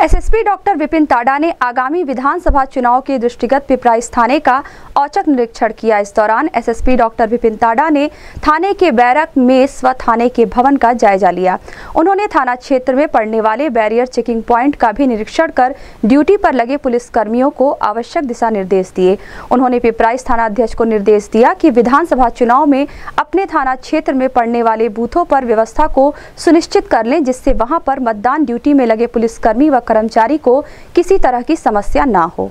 SSP doctor Vipin ताडा ने आगामी विधानसभा चुनाव के दृष्टिगत पिपराइस थाने का औचक निरीक्षण किया। इस दौरान एसएसपी डॉक्टर विपिन ताडा ने थाने के बैरक मेस व थाने के भवन का जायजा लिया। उन्होंने थाना क्षेत्र में पड़ने वाले बैरियर चेकिंग प्वाइंट का भी निरीक्षण कर ड्यूटी पर लगे पुलिस कर्मियों को आवश्यक दिशा निर्देश दिए। उन्होंने पिपराइस थाना अध्यक्ष को निर्देश दिया कि विधानसभा चुनाव में अपने थाना क्षेत्र में पड़ने वाले बूथों पर व्यवस्था को सुनिश्चित कर लें, जिससे वहाँ पर मतदान ड्यूटी में लगे पुलिसकर्मी व कर्मचारी को किसी तरह की समस्या ना हो।